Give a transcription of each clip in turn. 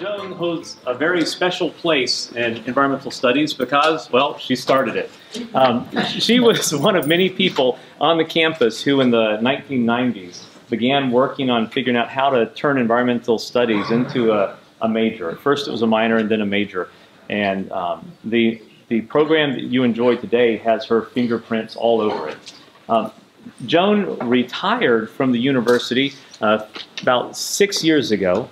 Joan holds a very special place in environmental studies because, well, she started it. Um, she was one of many people on the campus who, in the 1990s, began working on figuring out how to turn environmental studies into a, a major. At first, it was a minor and then a major. And um, the, the program that you enjoy today has her fingerprints all over it. Um, Joan retired from the university uh, about six years ago,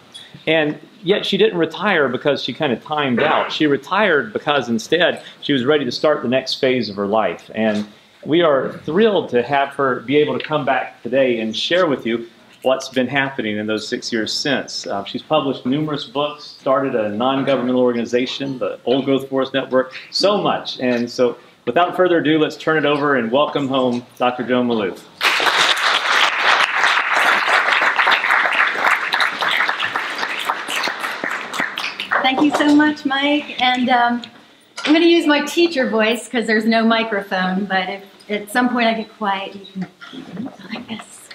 and yet she didn't retire because she kind of timed out. She retired because instead she was ready to start the next phase of her life. And we are thrilled to have her be able to come back today and share with you what's been happening in those six years since. Uh, she's published numerous books, started a non-governmental organization, the Old Growth Forest Network, so much. And so without further ado, let's turn it over and welcome home Dr. Joan Maloof. Thank you so much, Mike. And um, I'm going to use my teacher voice because there's no microphone, but if at some point I get quiet, you can like this.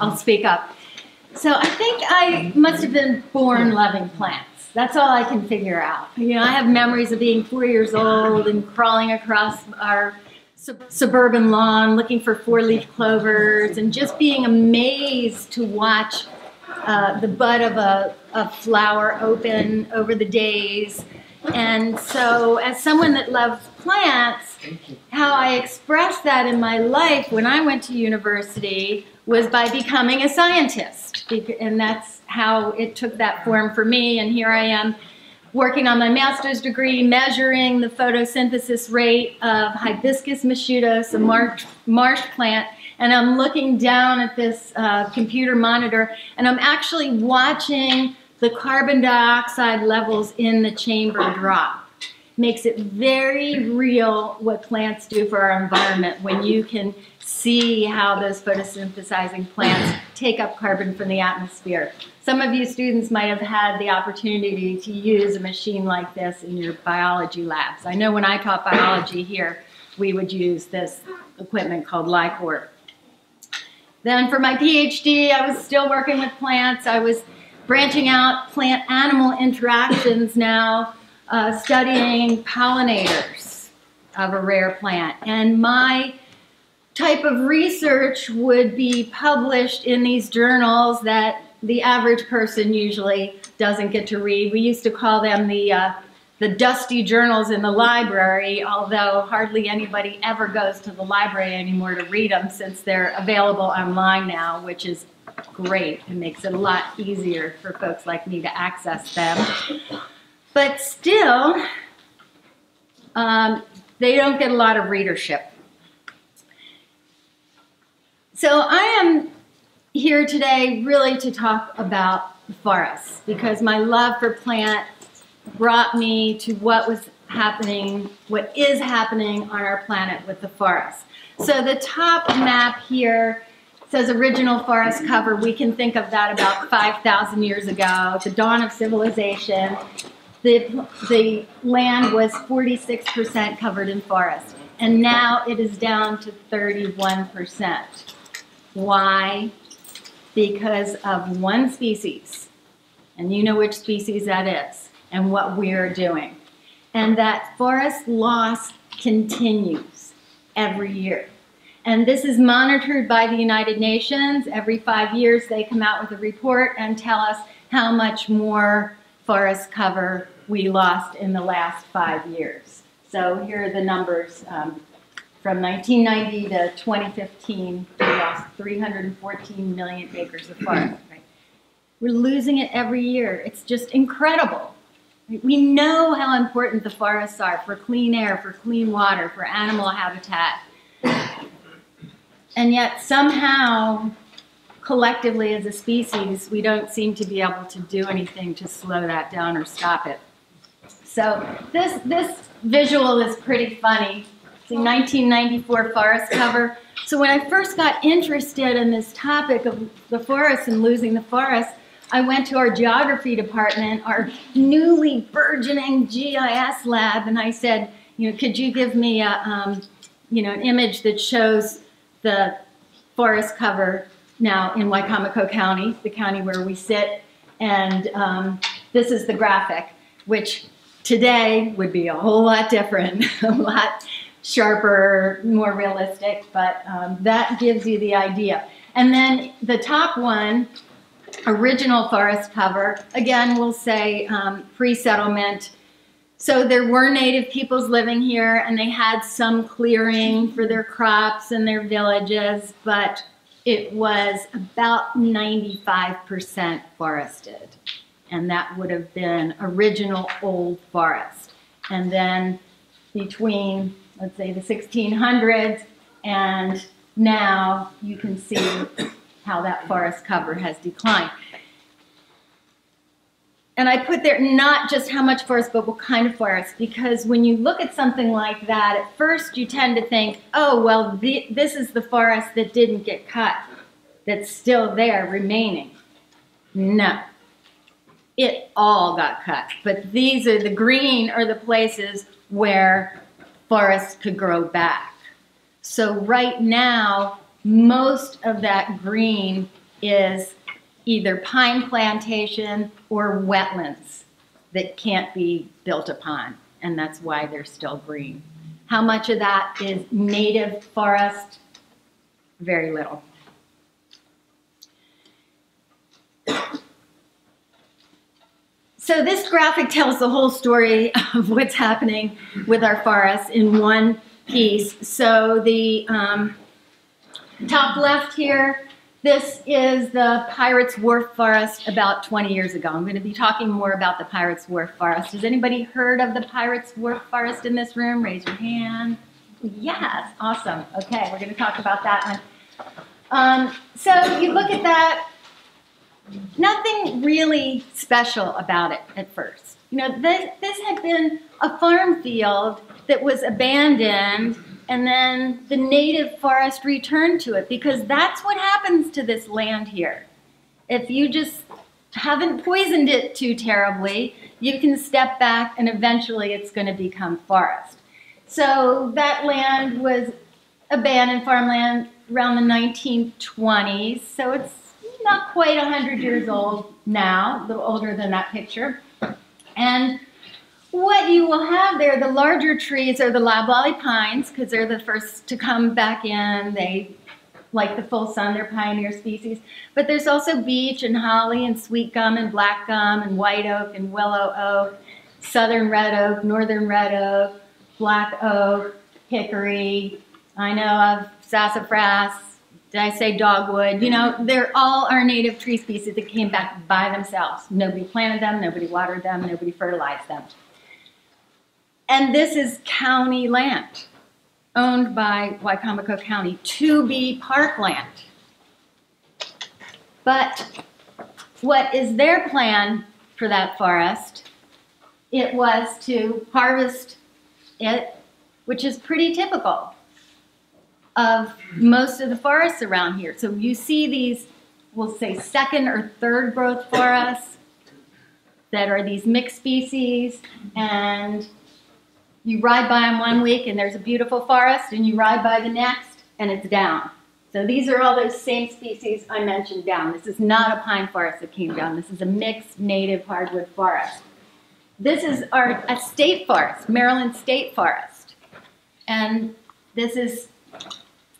I'll speak up. So I think I must have been born loving plants. That's all I can figure out. You know, I have memories of being four years old and crawling across our sub suburban lawn looking for four-leaf clovers and just being amazed to watch uh, the bud of a, a flower open over the days. And so, as someone that loves plants, how I expressed that in my life when I went to university was by becoming a scientist. And that's how it took that form for me. And here I am working on my master's degree, measuring the photosynthesis rate of Hibiscus moschutus, a marsh, marsh plant, and I'm looking down at this uh, computer monitor, and I'm actually watching the carbon dioxide levels in the chamber drop. Makes it very real what plants do for our environment when you can see how those photosynthesizing plants take up carbon from the atmosphere. Some of you students might have had the opportunity to use a machine like this in your biology labs. I know when I taught biology here, we would use this equipment called LICOR. Then for my PhD, I was still working with plants. I was branching out plant-animal interactions now, uh, studying pollinators of a rare plant. And my type of research would be published in these journals that the average person usually doesn't get to read. We used to call them the uh, the dusty journals in the library, although hardly anybody ever goes to the library anymore to read them since they're available online now, which is great. It makes it a lot easier for folks like me to access them. But still, um, they don't get a lot of readership. So I am here today really to talk about forests because my love for plant brought me to what was happening, what is happening on our planet with the forests. So the top map here says original forest cover. We can think of that about 5,000 years ago, the dawn of civilization. The, the land was 46% covered in forest, and now it is down to 31%. Why? Because of one species, and you know which species that is and what we're doing. And that forest loss continues every year. And this is monitored by the United Nations. Every five years they come out with a report and tell us how much more forest cover we lost in the last five years. So here are the numbers. Um, from 1990 to 2015, we lost 314 million acres of forest. Right? We're losing it every year. It's just incredible. We know how important the forests are for clean air, for clean water, for animal habitat. And yet somehow, collectively as a species, we don't seem to be able to do anything to slow that down or stop it. So this, this visual is pretty funny. It's a 1994 forest cover. So when I first got interested in this topic of the forest and losing the forest, I went to our geography department, our newly burgeoning GIS lab, and I said, you know, could you give me a, um, you know, an image that shows the forest cover now in Wicomico County, the county where we sit, and um, this is the graphic, which today would be a whole lot different, a lot sharper, more realistic, but um, that gives you the idea. And then the top one, original forest cover, again, we'll say um, pre-settlement. So there were native peoples living here and they had some clearing for their crops and their villages, but it was about 95% forested. And that would have been original old forest. And then between, let's say, the 1600s and now, you can see how that forest cover has declined. And I put there not just how much forest, but what kind of forest, because when you look at something like that, at first you tend to think, oh, well, the, this is the forest that didn't get cut, that's still there remaining. No, it all got cut. But these are the green are the places where forests could grow back. So right now, most of that green is either pine plantation or wetlands that can't be built upon, and that's why they're still green. How much of that is native forest? Very little. So this graphic tells the whole story of what's happening with our forests in one piece. So the um, top left here, this is the Pirates Wharf Forest about 20 years ago. I'm going to be talking more about the Pirates Wharf Forest. Has anybody heard of the Pirates Wharf Forest in this room? Raise your hand. Yes, awesome. Okay, we're going to talk about that one. Um, so you look at that, nothing really special about it at first. You know, this, this had been a farm field that was abandoned and then the native forest returned to it because that's what happens to this land here. If you just haven't poisoned it too terribly, you can step back and eventually it's going to become forest. So that land was abandoned farmland around the 1920s, so it's not quite 100 years old now, a little older than that picture. And what you will have there, the larger trees are the loblolly pines because they're the first to come back in. They like the full sun, they're pioneer species. But there's also beech and holly and sweet gum and black gum and white oak and willow oak, southern red oak, northern red oak, black oak, hickory. I know of sassafras. Did I say dogwood? You know, they're all our native tree species that came back by themselves. Nobody planted them, nobody watered them, nobody fertilized them. And this is county land owned by Wicomico County to be parkland. But what is their plan for that forest? It was to harvest it, which is pretty typical of most of the forests around here. So you see these, we'll say second or third growth forests that are these mixed species and you ride by them one week and there's a beautiful forest, and you ride by the next and it's down. So these are all those same species I mentioned down. This is not a pine forest that came down. This is a mixed native hardwood forest. This is our a state forest, Maryland State Forest. And this is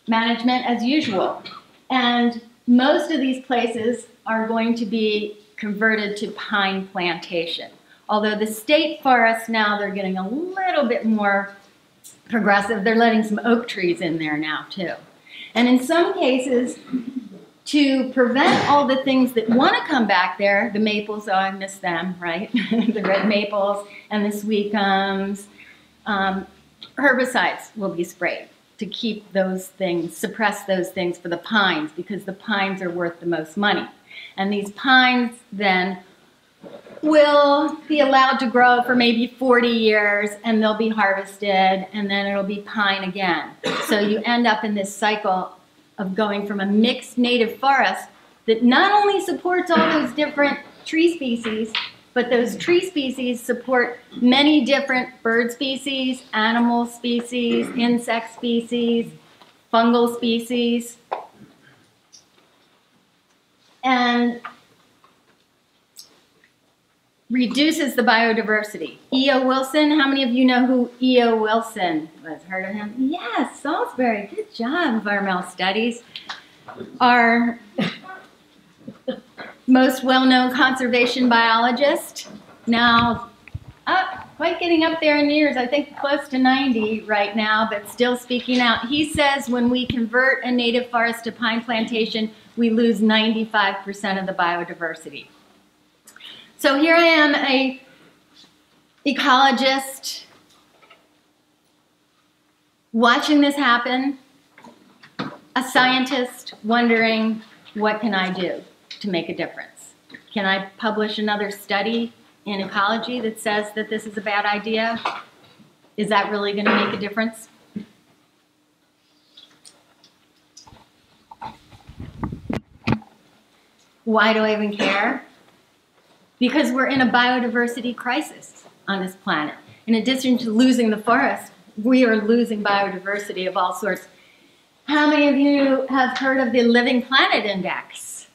management as usual. And most of these places are going to be converted to pine plantation. Although the state forests now, they're getting a little bit more progressive. They're letting some oak trees in there now too. And in some cases, to prevent all the things that want to come back there, the maples, oh, I miss them, right? the red maples and the sweet gums, um, herbicides will be sprayed to keep those things, suppress those things for the pines because the pines are worth the most money. And these pines then will be allowed to grow for maybe 40 years and they'll be harvested and then it'll be pine again. So you end up in this cycle of going from a mixed native forest that not only supports all those different tree species, but those tree species support many different bird species, animal species, insect species, fungal species. And reduces the biodiversity. E.O. Wilson, how many of you know who E.O. Wilson was? Heard of him? Yes, Salisbury. Good job, environmental studies. Our most well-known conservation biologist, now up, quite getting up there in years, I think close to 90 right now, but still speaking out. He says when we convert a native forest to pine plantation, we lose 95% of the biodiversity. So here I am, a ecologist, watching this happen, a scientist wondering, what can I do to make a difference? Can I publish another study in ecology that says that this is a bad idea? Is that really going to make a difference? Why do I even care? Because we're in a biodiversity crisis on this planet. In addition to losing the forest, we are losing biodiversity of all sorts. How many of you have heard of the Living Planet Index?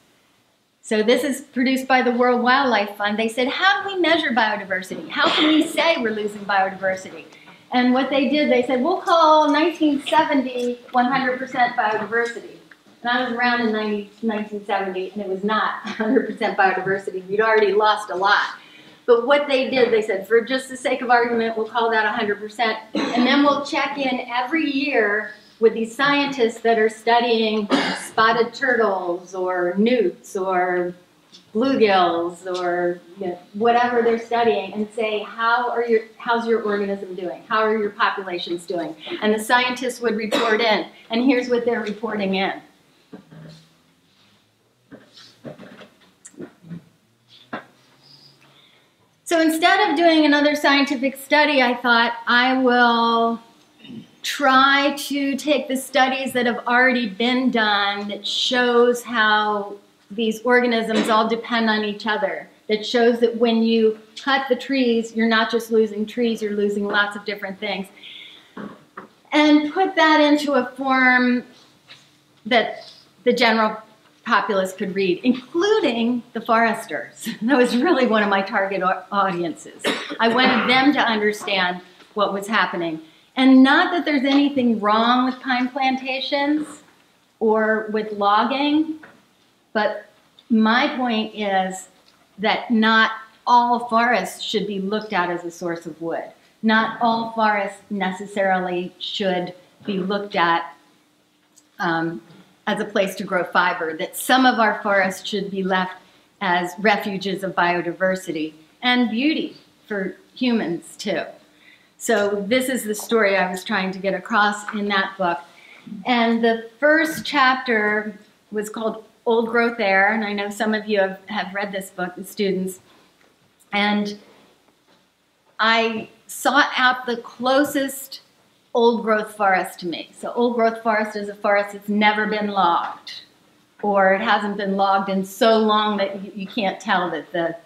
So this is produced by the World Wildlife Fund. They said, how do we measure biodiversity? How can we say we're losing biodiversity? And what they did, they said, we'll call 1970 100% biodiversity. And I was around in 90, 1970, and it was not 100% biodiversity. We'd already lost a lot. But what they did, they said, for just the sake of argument, we'll call that 100%. And then we'll check in every year with these scientists that are studying spotted turtles or newts or bluegills or you know, whatever they're studying and say how are your how's your organism doing how are your populations doing and the scientists would report in and here's what they're reporting in So instead of doing another scientific study, I thought I will try to take the studies that have already been done that shows how these organisms all depend on each other. That shows that when you cut the trees, you're not just losing trees, you're losing lots of different things. And put that into a form that the general populace could read, including the foresters. That was really one of my target audiences. I wanted them to understand what was happening. And not that there's anything wrong with pine plantations or with logging, but my point is that not all forests should be looked at as a source of wood. Not all forests necessarily should be looked at um, as a place to grow fiber, that some of our forests should be left as refuges of biodiversity and beauty for humans too. So this is the story I was trying to get across in that book. And the first chapter was called Old Growth Air, and I know some of you have, have read this book, the students. And I sought out the closest old growth forest to me. So old growth forest is a forest that's never been logged or it hasn't been logged in so long that you, can't tell that the,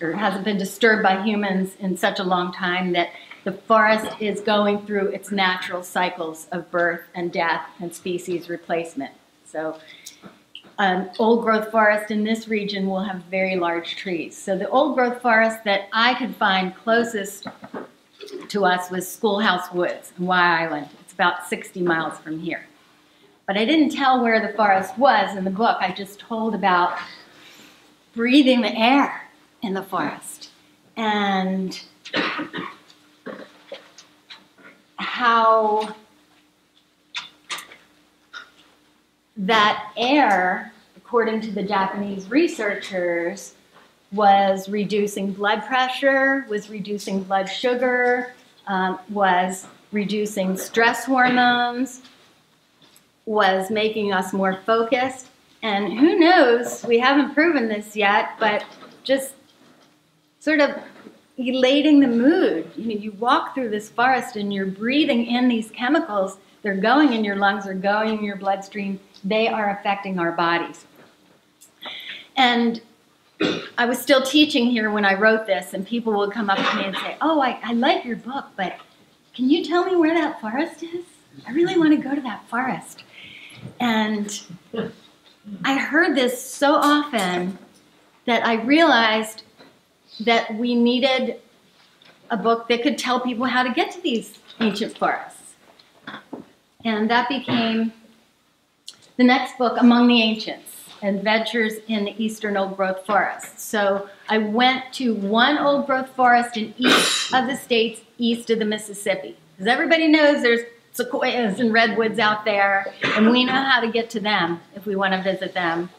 or it hasn't been disturbed by humans in such a long time that the forest is going through its natural cycles of birth and death and species replacement. So an old growth forest in this region will have very large trees. So the old growth forest that I could find closest to us was Schoolhouse Woods in Wye Island. It's about 60 miles from here. But I didn't tell where the forest was in the book. I just told about breathing the air in the forest and how that air, according to the Japanese researchers, was reducing blood pressure, was reducing blood sugar, um, was reducing stress hormones, was making us more focused. And who knows, we haven't proven this yet, but just sort of elating the mood. You know, you walk through this forest and you're breathing in these chemicals. They're going in your lungs, they're going in your bloodstream. They are affecting our bodies. And I was still teaching here when I wrote this, and people would come up to me and say, Oh, I, I like your book, but can you tell me where that forest is? I really want to go to that forest. And I heard this so often that I realized that we needed a book that could tell people how to get to these ancient forests. And that became the next book, Among the Ancients Adventures in the Eastern Old Growth Forest. So I went to one old growth forest in each of the states east of the Mississippi. Because everybody knows there's sequoias and redwoods out there, and we know how to get to them if we want to visit them.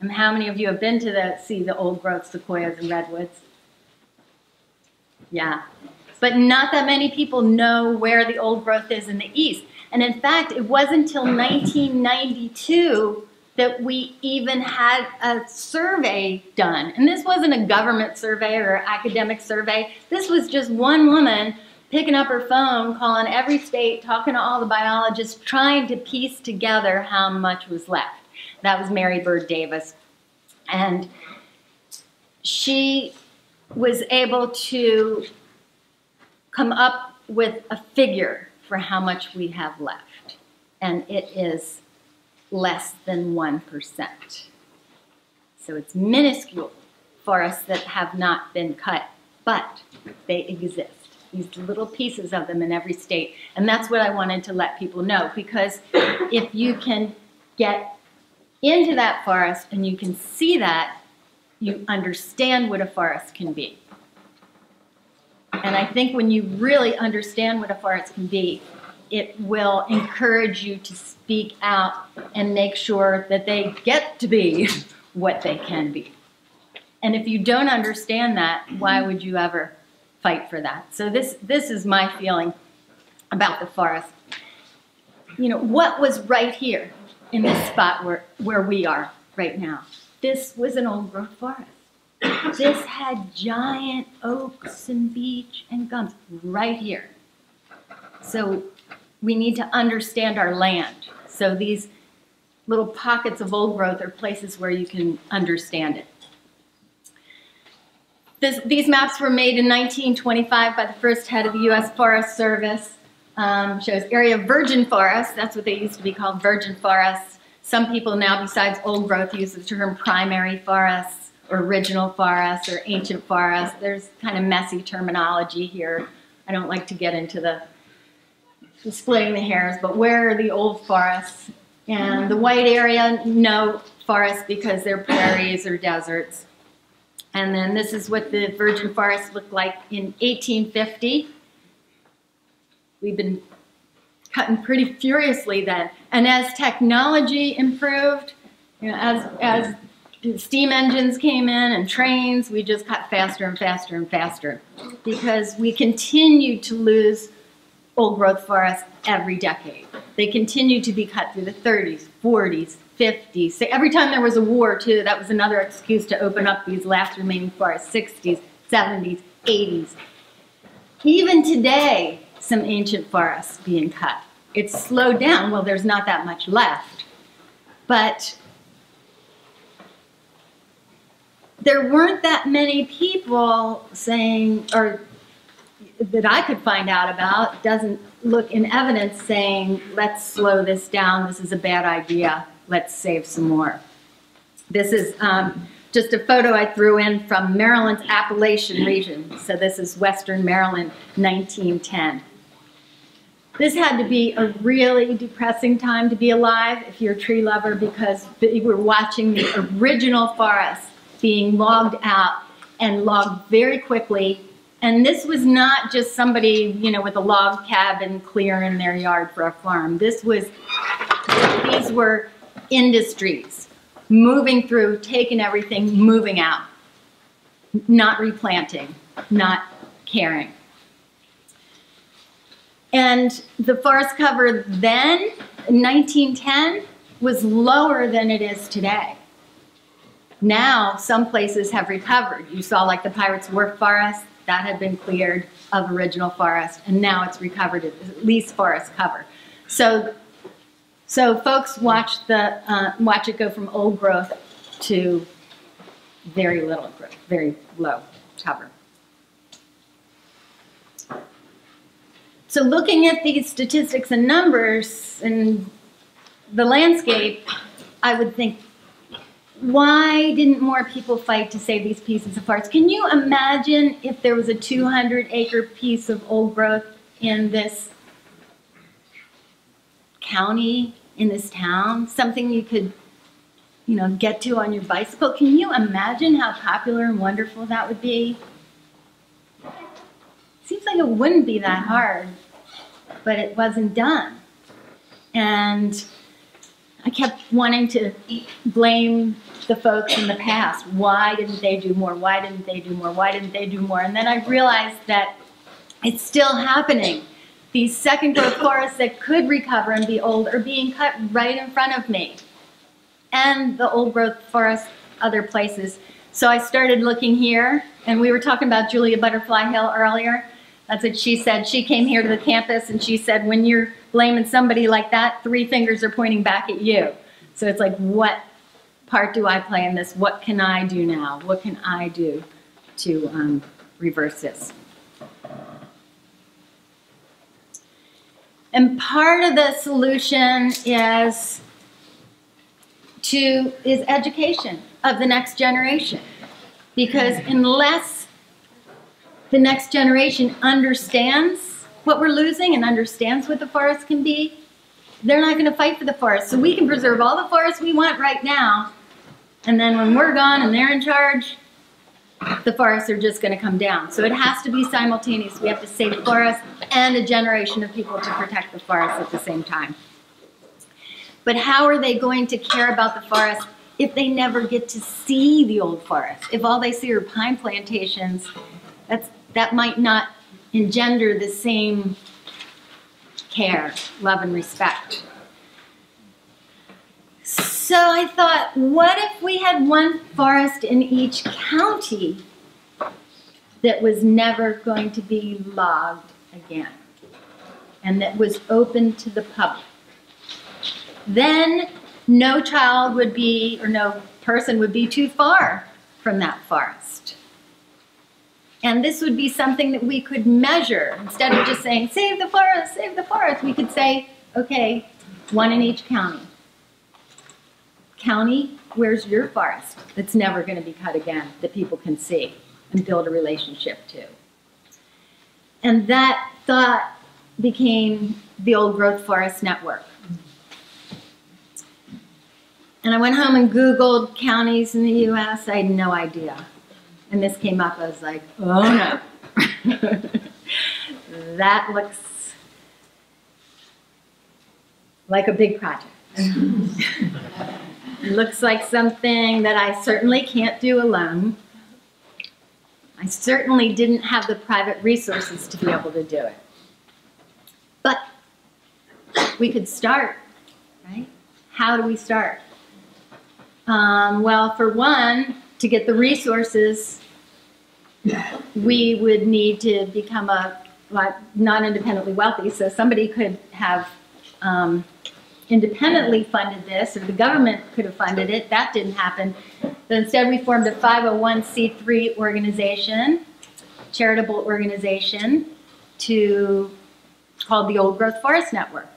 And how many of you have been to the see the old growth sequoias and redwoods? Yeah. But not that many people know where the old growth is in the east. And in fact, it wasn't until 1992 that we even had a survey done. And this wasn't a government survey or academic survey. This was just one woman picking up her phone, calling every state, talking to all the biologists, trying to piece together how much was left. That was Mary Byrd Davis. And she was able to come up with a figure for how much we have left. And it is less than 1%. So it's minuscule forests that have not been cut, but they exist these little pieces of them in every state. And that's what I wanted to let people know because if you can get into that forest and you can see that, you understand what a forest can be. And I think when you really understand what a forest can be, it will encourage you to speak out and make sure that they get to be what they can be. And if you don't understand that, why would you ever fight for that. So this, this is my feeling about the forest. You know, what was right here in this spot where, where we are right now? This was an old growth forest. This had giant oaks and beech and gums right here. So we need to understand our land. So these little pockets of old growth are places where you can understand it. This, these maps were made in 1925 by the first head of the U.S. Forest Service. Um, shows area virgin forests. That's what they used to be called, virgin forests. Some people now, besides old growth, use the term primary forests or original forests or ancient forests. There's kind of messy terminology here. I don't like to get into the splitting the hairs, but where are the old forests? And the white area, no forests because they're prairies or deserts. And then this is what the virgin forest looked like in 1850. We've been cutting pretty furiously then. And as technology improved, you know, as, as steam engines came in and trains, we just cut faster and faster and faster because we continued to lose old growth forests every decade. They continued to be cut through the 30s, 40s, 50s. So every time there was a war, too, that was another excuse to open up these last remaining forests, 60s, 70s, 80s. Even today, some ancient forests being cut. It's slowed down. Well, there's not that much left. But there weren't that many people saying, or that I could find out about, doesn't look in evidence saying, let's slow this down, this is a bad idea let's save some more. This is um, just a photo I threw in from Maryland's Appalachian region. So this is Western Maryland, 1910. This had to be a really depressing time to be alive if you're a tree lover because you were watching the original forest being logged out and logged very quickly. And this was not just somebody, you know, with a log cabin clearing in their yard for a farm. This was, these were industries, moving through, taking everything, moving out, not replanting, not caring. And the forest cover then, 1910, was lower than it is today. Now, some places have recovered. You saw like the Pirates Wharf Forest, that had been cleared of original forest, and now it's recovered at least forest cover. So so folks watch the uh, watch it go from old growth to very little growth, very low cover. So looking at these statistics and numbers and the landscape, I would think why didn't more people fight to save these pieces of forest? Can you imagine if there was a 200 acre piece of old growth in this county, in this town, something you could, you know, get to on your bicycle? Can you imagine how popular and wonderful that would be? Seems like it wouldn't be that hard, but it wasn't done. And I kept wanting to blame the folks in the past. Why didn't they do more? Why didn't they do more? Why didn't they do more? And then I realized that it's still happening. These second growth forests that could recover and be old are being cut right in front of me. And the old growth forests other places. So I started looking here, and we were talking about Julia Butterfly Hill earlier. That's what she said. She came here to the campus and she said, when you're blaming somebody like that, three fingers are pointing back at you. So it's like, what part do I play in this? What can I do now? What can I do to um, reverse this? And part of the solution is to is education of the next generation. Because unless the next generation understands what we're losing and understands what the forest can be, they're not going to fight for the forest. So we can preserve all the forests we want right now, and then when we're gone and they're in charge, the forests are just going to come down. So it has to be simultaneous. We have to save forests and a generation of people to protect the forests at the same time. But how are they going to care about the forest if they never get to see the old forest? If all they see are pine plantations, that's, that might not engender the same care, love, and respect. So I thought, what if we had one forest in each county that was never going to be logged again and that was open to the public? Then no child would be, or no person would be too far from that forest. And this would be something that we could measure. Instead of just saying, save the forest, save the forest, we could say, okay, one in each county. County, where's your forest that's never going to be cut again that people can see and build a relationship to? And that thought became the Old Growth Forest Network. And I went home and Googled counties in the US. I had no idea and this came up, I was like, oh no. that looks like a big project. It looks like something that I certainly can't do alone. I certainly didn't have the private resources to be able to do it. But we could start, right? How do we start? Um, well, for one, to get the resources we would need to become a non-independently wealthy. So somebody could have um, independently funded this, or the government could have funded it. That didn't happen. So instead, we formed a 501c3 organization, charitable organization, to called the Old Growth Forest Network.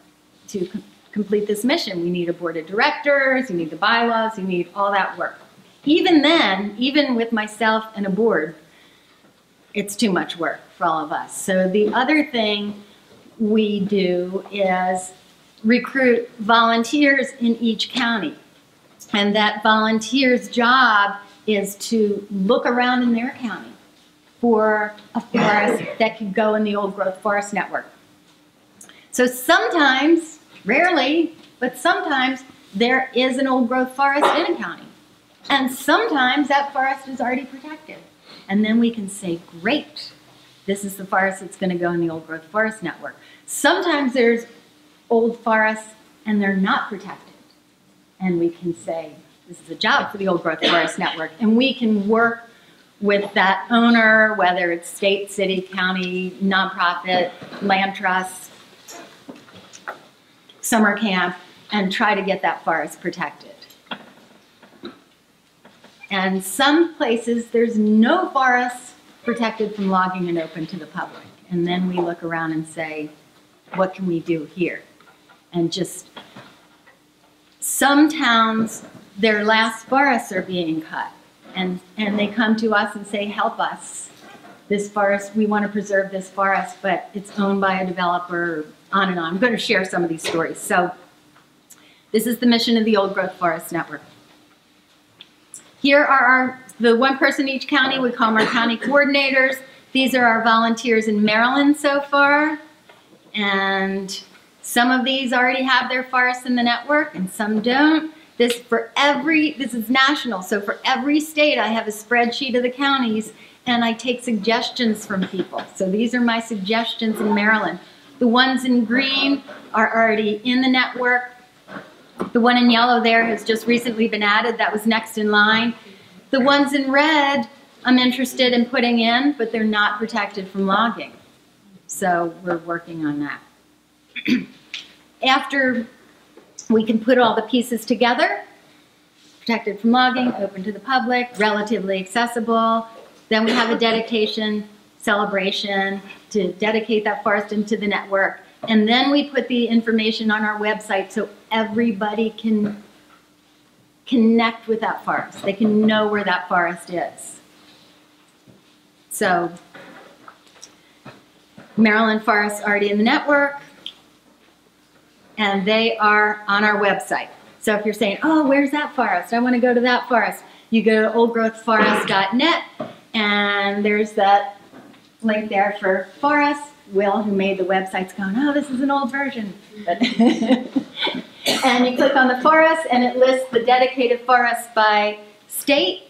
To com complete this mission, we need a board of directors, you need the bylaws, you need all that work. Even then, even with myself and a board, it's too much work for all of us. So the other thing we do is recruit volunteers in each county. And that volunteer's job is to look around in their county for a forest that could go in the old growth forest network. So sometimes, rarely, but sometimes there is an old growth forest in a county. And sometimes that forest is already protected. And then we can say, great, this is the forest that's going to go in the old growth forest network. Sometimes there's old forests and they're not protected. And we can say, this is a job for the old growth forest network. And we can work with that owner, whether it's state, city, county, nonprofit, land trust, summer camp, and try to get that forest protected. And some places there's no forests protected from logging and open to the public. And then we look around and say, what can we do here? And just some towns their last forests are being cut. And, and they come to us and say, help us. This forest, we want to preserve this forest, but it's owned by a developer, on and on. I'm going to share some of these stories. So this is the mission of the Old Growth Forest Network. Here are our, the one person each county, we call them our county coordinators. These are our volunteers in Maryland so far. And some of these already have their forests in the network and some don't. This for every, this is national, so for every state I have a spreadsheet of the counties and I take suggestions from people. So these are my suggestions in Maryland. The ones in green are already in the network. The one in yellow there has just recently been added. That was next in line. The ones in red I'm interested in putting in, but they're not protected from logging. So we're working on that. After we can put all the pieces together, protected from logging, open to the public, relatively accessible, then we have a dedication celebration to dedicate that forest into the network. And then we put the information on our website so everybody can connect with that forest. They can know where that forest is. So Maryland Forest already in the network, and they are on our website. So if you're saying, oh, where's that forest? I want to go to that forest. You go to oldgrowthforest.net, and there's that link there for forest. Will, who made the website's going, oh, this is an old version. and you click on the forest, and it lists the dedicated forests by state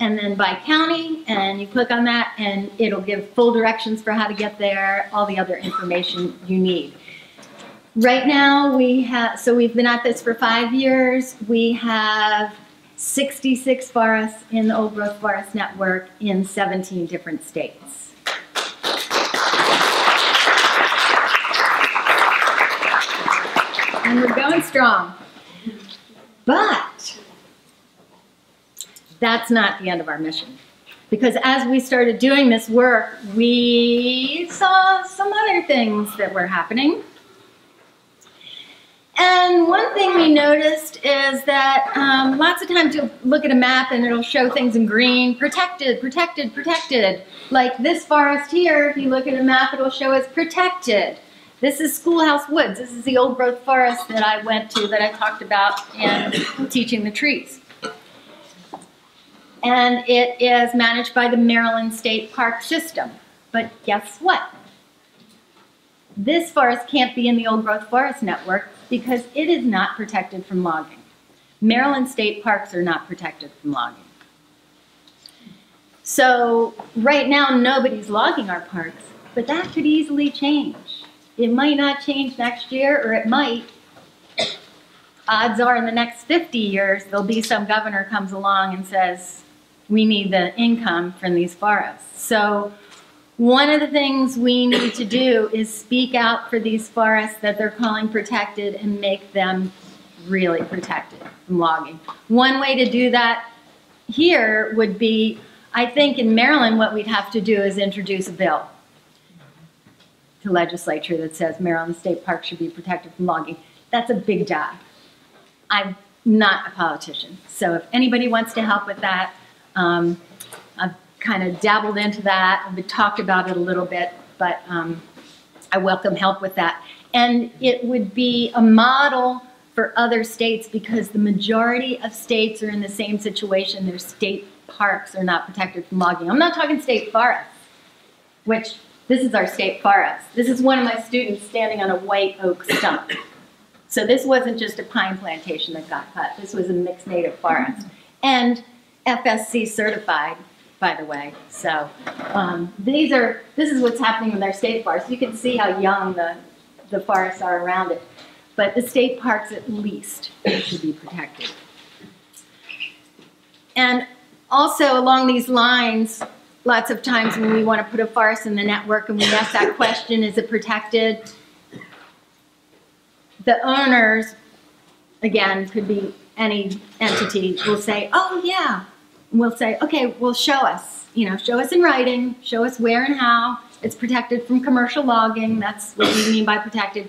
and then by county, and you click on that, and it'll give full directions for how to get there, all the other information you need. Right now, we have, so we've been at this for five years. We have 66 forests in the Old Growth Forest Network in 17 different states. And we're going strong. But that's not the end of our mission. Because as we started doing this work, we saw some other things that were happening. And one thing we noticed is that um, lots of times you'll look at a map and it'll show things in green, protected, protected, protected. Like this forest here, if you look at a map, it'll show as protected. This is Schoolhouse Woods. This is the old growth forest that I went to that I talked about in Teaching the Trees and it is managed by the Maryland State Park System. But guess what? This forest can't be in the Old Growth Forest Network because it is not protected from logging. Maryland state parks are not protected from logging. So right now nobody's logging our parks, but that could easily change. It might not change next year, or it might. Odds are in the next 50 years, there'll be some governor comes along and says, we need the income from these forests. So one of the things we need to do is speak out for these forests that they're calling protected and make them really protected from logging. One way to do that here would be, I think in Maryland what we'd have to do is introduce a bill to legislature that says Maryland State Park should be protected from logging. That's a big job. I'm not a politician, so if anybody wants to help with that, um, I've kind of dabbled into that. I've talked about it a little bit, but um, I welcome help with that. And it would be a model for other states because the majority of states are in the same situation. Their state parks are not protected from logging. I'm not talking state forests, which this is our state forest. This is one of my students standing on a white oak stump. So this wasn't just a pine plantation that got cut. This was a mixed native forest. And FSC certified, by the way. So um, these are, this is what's happening with our state forests. You can see how young the, the forests are around it. But the state parks at least should be protected. And also along these lines, lots of times when we want to put a forest in the network and we ask that question, is it protected? The owners, again, could be any entity, will say, oh yeah, And we'll say, okay, well, show us, you know, show us in writing, show us where and how. It's protected from commercial logging. That's what we mean by protected.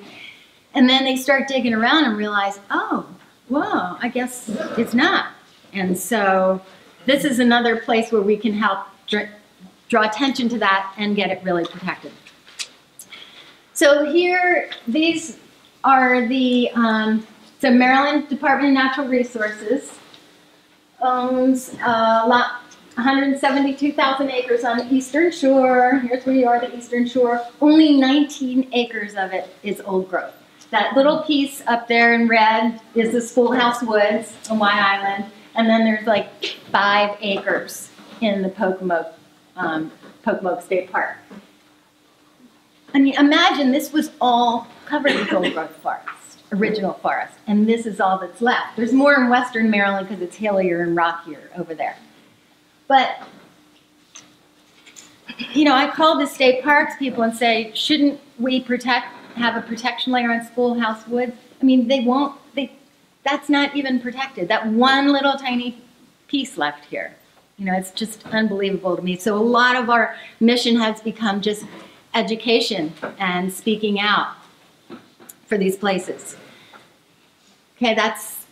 And then they start digging around and realize, oh, well, I guess it's not. And so this is another place where we can help draw attention to that and get it really protected. So here, these are the, um, Maryland Department of Natural Resources owns a lot, 172,000 acres on the eastern shore. Here's where you are, the eastern shore. Only 19 acres of it is old growth. That little piece up there in red is the Schoolhouse Woods on Wye Island. And then there's like five acres in the Pocomoke, um, Pocomoke State Park. I mean, imagine this was all covered with old growth forest, original forest, and this is all that's left. There's more in western Maryland because it's hillier and rockier over there. But, you know, I call the state parks people and say, shouldn't we protect, have a protection layer on Schoolhouse Woods? I mean, they won't, they, that's not even protected. That one little tiny piece left here. You know, it's just unbelievable to me. So a lot of our mission has become just education and speaking out for these places. Okay, that's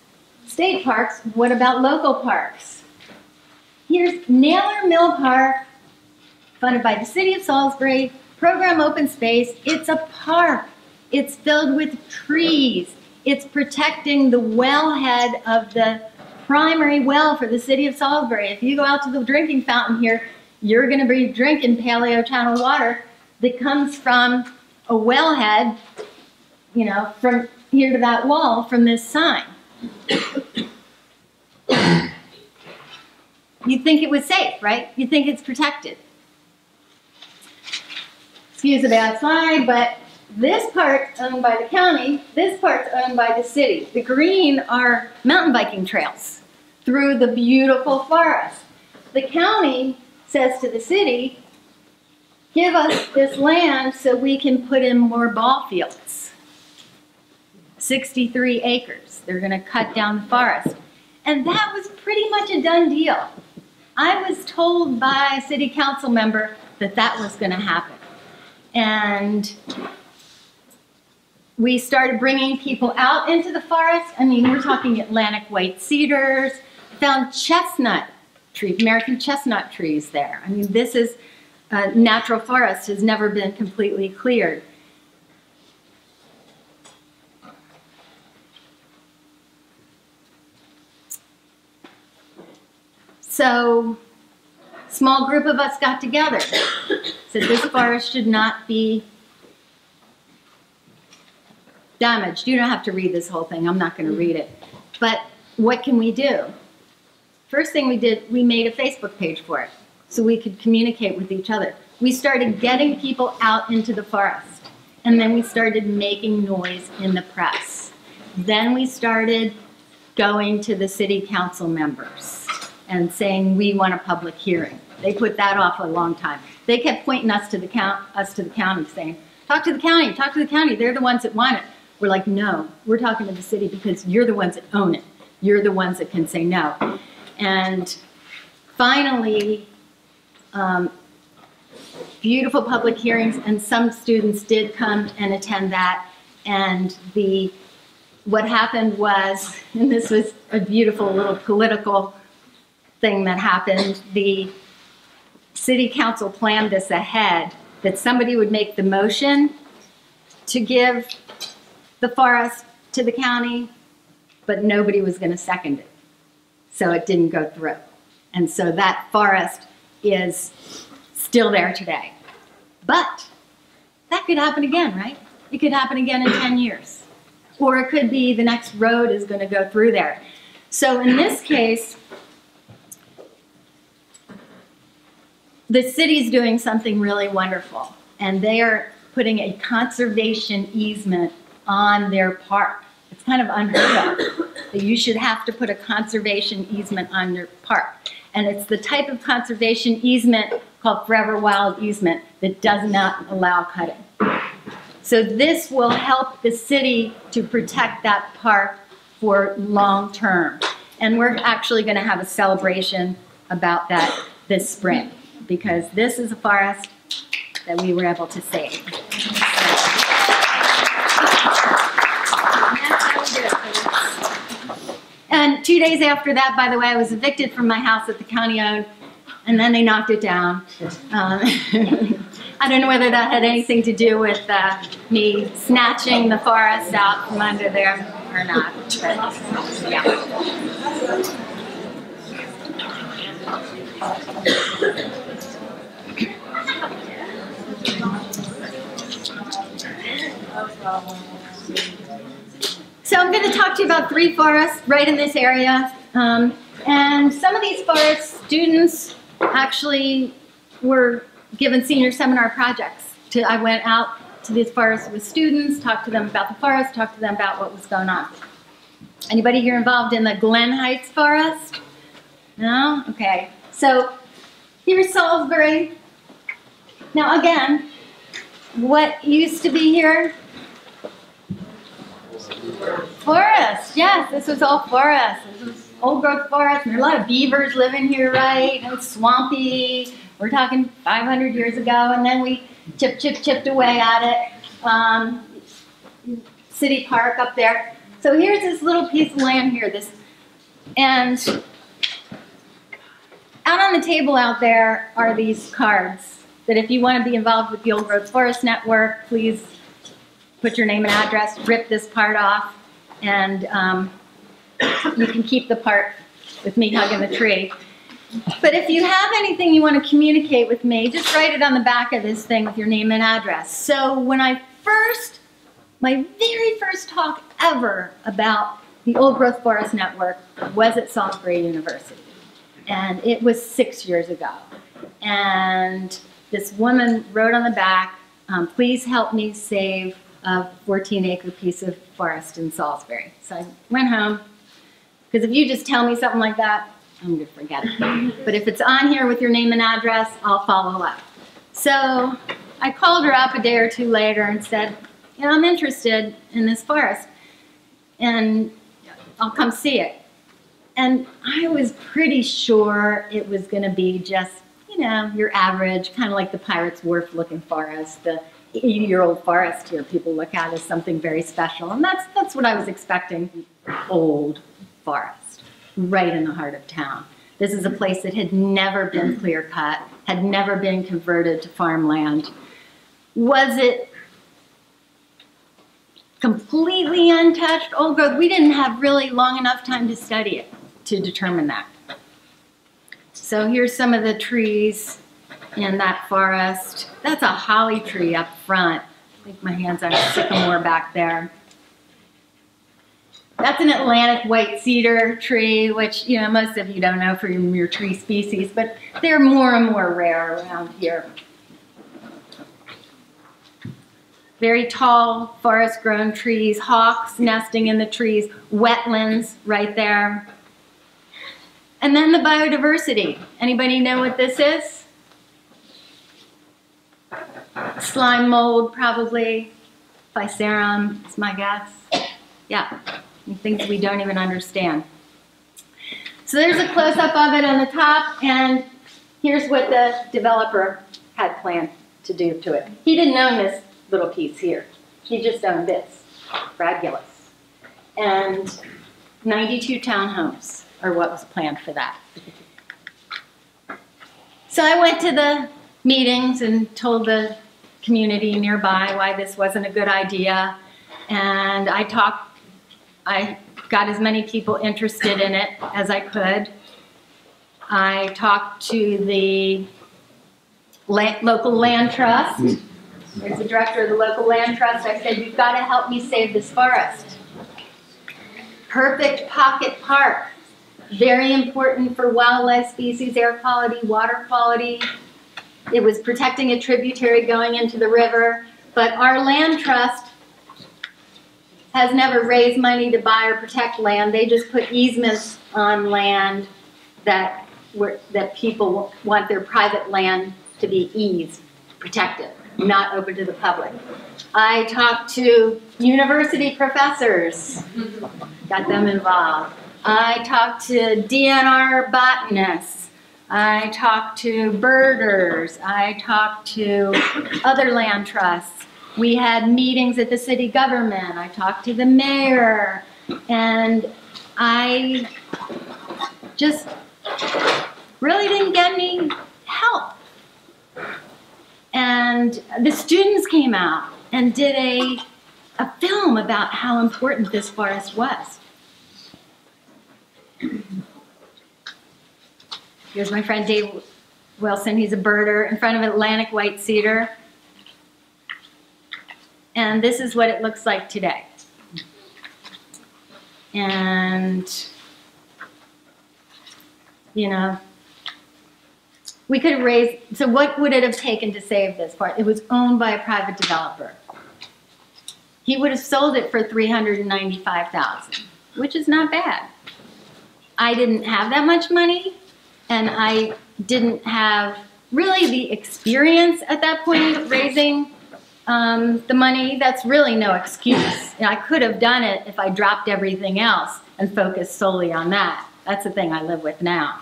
state parks. What about local parks? Here's Naylor Mill Park, funded by the City of Salisbury, program open space. It's a park. It's filled with trees. It's protecting the wellhead of the primary well for the City of Salisbury. If you go out to the drinking fountain here, you're going to be drinking paleo channel water that comes from a wellhead, you know, from here to that wall from this sign. you think it was safe, right? You think it's protected. Excuse the bad slide, but this part's owned by the county, this part's owned by the city. The green are mountain biking trails through the beautiful forest. The county says to the city, give us this land so we can put in more ball fields. 63 acres. They're going to cut down the forest. And that was pretty much a done deal. I was told by a city council member that that was going to happen. And we started bringing people out into the forest. I mean, we're talking Atlantic white cedars, found chestnut trees, American chestnut trees there. I mean, this is uh, natural forest has never been completely cleared. So, small group of us got together, said this forest should not be damaged. You don't have to read this whole thing. I'm not going to read it. But what can we do? First thing we did, we made a Facebook page for it so we could communicate with each other. We started getting people out into the forest, and then we started making noise in the press. Then we started going to the city council members and saying we want a public hearing. They put that off a long time. They kept pointing us to the count, us to the county, saying, "Talk to the county, talk to the county. They're the ones that want it." We're like, "No, we're talking to the city because you're the ones that own it. You're the ones that can say no." And finally, um, beautiful public hearings, and some students did come and attend that. And the what happened was, and this was a beautiful little political thing that happened. The city council planned this ahead that somebody would make the motion to give the forest to the county, but nobody was going to second it. So it didn't go through. And so that forest is still there today. But that could happen again, right? It could happen again in 10 years. Or it could be the next road is going to go through there. So in this case, the city's doing something really wonderful. And they are putting a conservation easement on their park. It's kind of unheard of that you should have to put a conservation easement on your park. And it's the type of conservation easement called Forever Wild easement that does not allow cutting. So this will help the city to protect that park for long term. And we're actually going to have a celebration about that this spring because this is a forest that we were able to save. Days after that, by the way, I was evicted from my house that the county owned, and then they knocked it down. Um, I don't know whether that had anything to do with uh, me snatching the forest out from under there or not. But, yeah. So I'm going to talk to you about three forests right in this area. Um, and some of these forests, students actually were given senior seminar projects. To, I went out to these forests with students, talked to them about the forest, talked to them about what was going on. Anybody here involved in the Glen Heights Forest? No? Okay. So here's Salisbury. Now again, what used to be here? Forest, yes, this was all forest. This was old growth forest. There are a lot of beavers living here, right? And swampy. We're talking 500 years ago, and then we chip, chip, chipped away at it. Um, city park up there. So here's this little piece of land here. This, and out on the table out there are these cards that if you want to be involved with the Old Growth Forest Network, please put your name and address, rip this part off, and um, you can keep the part with me hugging the tree. But if you have anything you want to communicate with me, just write it on the back of this thing with your name and address. So when I first, my very first talk ever about the Old Growth Forest Network was at Salisbury University. And it was six years ago. And this woman wrote on the back, um, please help me save a 14 acre piece of forest in Salisbury. So I went home, because if you just tell me something like that, I'm going to forget it. But if it's on here with your name and address, I'll follow up. So I called her up a day or two later and said, you know, I'm interested in this forest, and I'll come see it. And I was pretty sure it was going to be just, you know, your average, kind of like the Pirates Wharf looking forest, the 80-year-old forest here people look at as something very special. And that's, that's what I was expecting, old forest, right in the heart of town. This is a place that had never been clear cut, had never been converted to farmland. Was it completely untouched oh, old growth? We didn't have really long enough time to study it to determine that. So here's some of the trees in that forest. That's a holly tree up front. I think my hand's on sycamore back there. That's an Atlantic white cedar tree, which you know most of you don't know from your tree species, but they're more and more rare around here. Very tall forest-grown trees, hawks nesting in the trees, wetlands right there. And then the biodiversity. Anybody know what this is? Slime mold, probably. Physarum is my guess. Yeah, things we don't even understand. So there's a close-up of it on the top, and here's what the developer had planned to do to it. He didn't own this little piece here. He just owned this, Brad Gillis. And 92 townhomes are what was planned for that. So I went to the meetings and told the community nearby why this wasn't a good idea. And I talked, I got as many people interested in it as I could. I talked to the local land trust. Hmm. There's the director of the local land trust. I said, you've got to help me save this forest. Perfect pocket park. Very important for wildlife species, air quality, water quality, it was protecting a tributary going into the river, but our land trust has never raised money to buy or protect land. They just put easements on land that were, that people want their private land to be eased, protected, not open to the public. I talked to university professors, got them involved. I talked to DNR botanists. I talked to birders. I talked to other land trusts. We had meetings at the city government. I talked to the mayor. And I just really didn't get any help. And the students came out and did a, a film about how important this forest was. Here's my friend Dave Wilson. He's a birder in front of Atlantic white cedar. And this is what it looks like today. And, you know, we could raise, so what would it have taken to save this part? It was owned by a private developer. He would have sold it for 395000 which is not bad. I didn't have that much money, and I didn't have really the experience at that point raising um, the money. That's really no excuse. I could have done it if I dropped everything else and focused solely on that. That's the thing I live with now.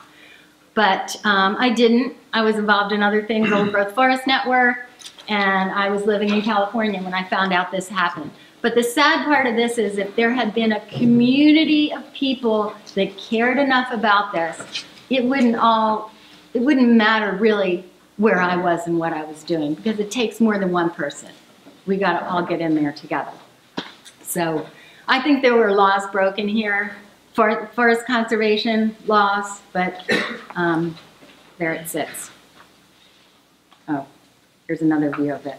But um, I didn't. I was involved in other things, Old Growth Forest Network, and I was living in California when I found out this happened. But the sad part of this is if there had been a community of people that cared enough about this, it wouldn't all, it wouldn't matter really where I was and what I was doing because it takes more than one person. We got to all get in there together. So I think there were laws broken here, forest conservation laws, but um, there it sits. Oh, here's another view of it.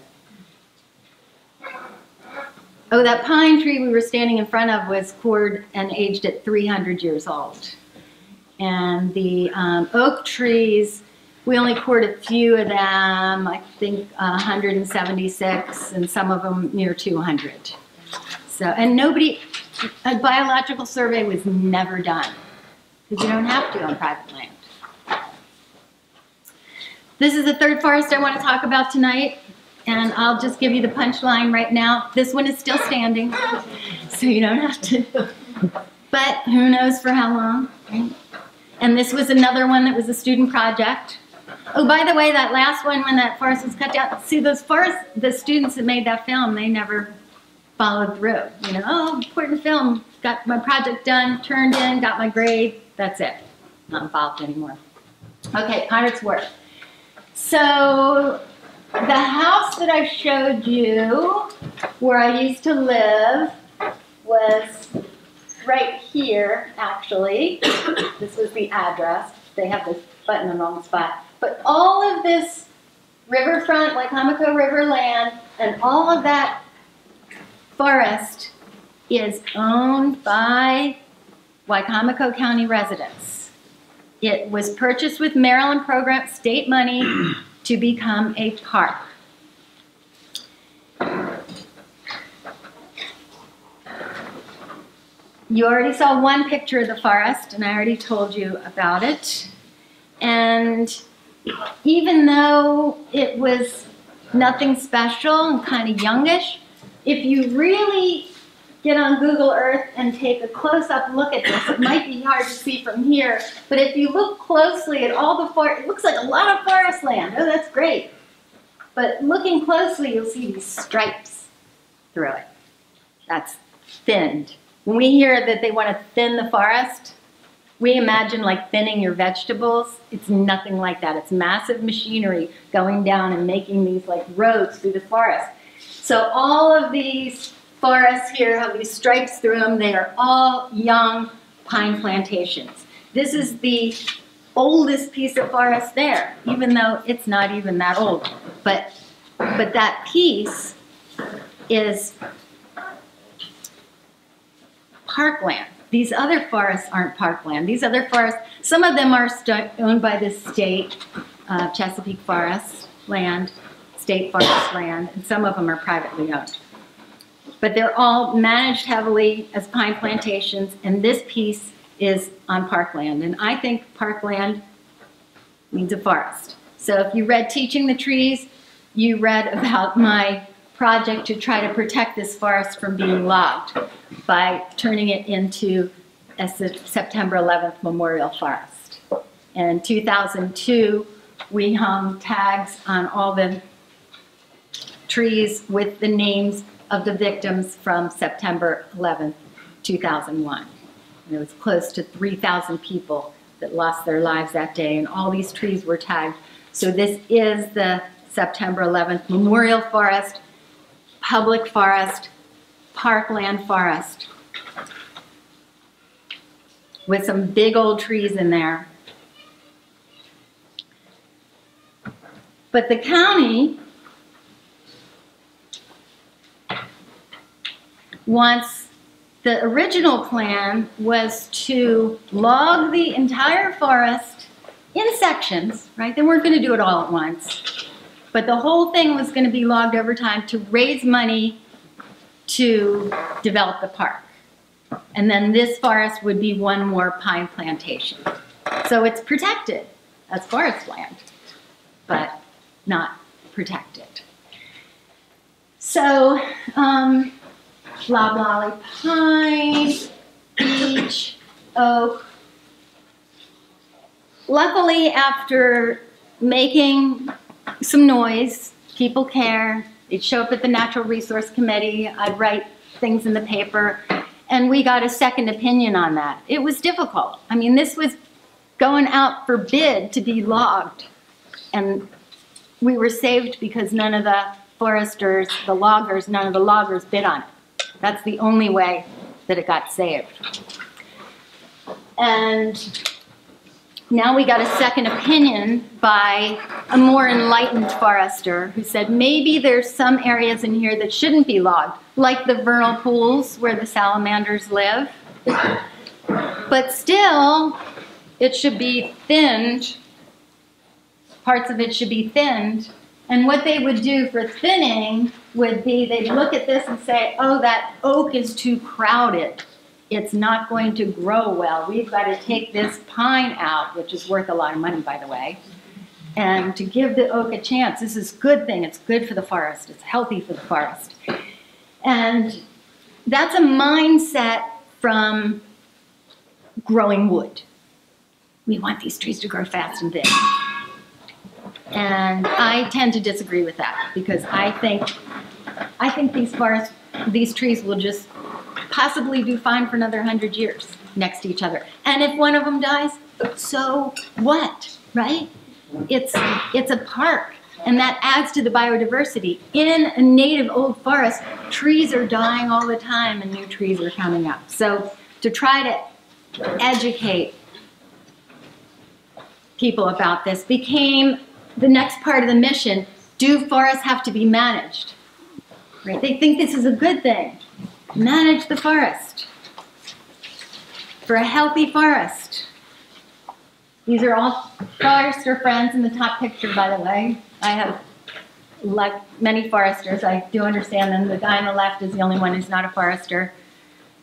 Oh, that pine tree we were standing in front of was cored and aged at 300 years old. And the um, oak trees, we only cored a few of them, I think uh, 176, and some of them near 200. So, and nobody, a biological survey was never done, because you don't have to on private land. This is the third forest I want to talk about tonight. And I'll just give you the punchline right now. This one is still standing, so you don't have to. But who knows for how long, right? And this was another one that was a student project. Oh, by the way, that last one when that forest was cut down, see those forest, the students that made that film, they never followed through. You know, oh, important film, got my project done, turned in, got my grade, that's it. Not involved anymore. Okay, Pirates Wharf. So the house that I showed you, where I used to live, was right here, actually. this was the address. They have this button in the wrong spot. But all of this riverfront, Wicomico River land, and all of that forest is owned by Wicomico County residents. It was purchased with Maryland program state money to become a park. You already saw one picture of the forest, and I already told you about it. And even though it was nothing special and kind of youngish, if you really get on Google Earth and take a close-up look at this. It might be hard to see from here, but if you look closely at all the forest, it looks like a lot of forest land. Oh, that's great. But looking closely, you'll see these stripes through it. That's thinned. When we hear that they want to thin the forest, we imagine like thinning your vegetables. It's nothing like that. It's massive machinery going down and making these like roads through the forest. So all of these forests here have these stripes through them. They are all young pine plantations. This is the oldest piece of forest there, even though it's not even that old. But, but that piece is parkland. These other forests aren't parkland. These other forests, some of them are owned by the state, uh, Chesapeake Forest land, state forest land, and some of them are privately owned but they're all managed heavily as pine plantations, and this piece is on parkland. And I think parkland means a forest. So if you read Teaching the Trees, you read about my project to try to protect this forest from being logged by turning it into a September 11th Memorial Forest. In 2002, we hung tags on all the trees with the names of the victims from September 11th, 2001. And it was close to 3,000 people that lost their lives that day, and all these trees were tagged. So this is the September 11th Memorial Forest, Public Forest, Parkland Forest, with some big old trees in there. But the county wants the original plan was to log the entire forest in sections, right? They weren't going to do it all at once. But the whole thing was going to be logged over time to raise money to develop the park. And then this forest would be one more pine plantation. So it's protected as forest land, but not protected. So, um, loblolly pine, beech, oak. Luckily, after making some noise, people care. They'd show up at the Natural Resource Committee. I'd write things in the paper. And we got a second opinion on that. It was difficult. I mean, this was going out for bid to be logged. And we were saved because none of the foresters, the loggers, none of the loggers bid on it. That's the only way that it got saved. And now we got a second opinion by a more enlightened forester who said maybe there's some areas in here that shouldn't be logged, like the vernal pools where the salamanders live. But still, it should be thinned. Parts of it should be thinned and what they would do for thinning would be they'd look at this and say, oh, that oak is too crowded. It's not going to grow well. We've got to take this pine out, which is worth a lot of money, by the way, and to give the oak a chance. This is a good thing. It's good for the forest. It's healthy for the forest. And that's a mindset from growing wood. We want these trees to grow fast and big. And I tend to disagree with that because I think I think these forests, these trees will just possibly do fine for another hundred years next to each other. And if one of them dies, so what, right? It's it's a park, and that adds to the biodiversity. In a native old forest, trees are dying all the time, and new trees are coming up. So to try to educate people about this became the next part of the mission, do forests have to be managed? Right? They think this is a good thing. Manage the forest for a healthy forest. These are all forester friends in the top picture, by the way. I have like many foresters. I do understand them. The guy on the left is the only one who's not a forester.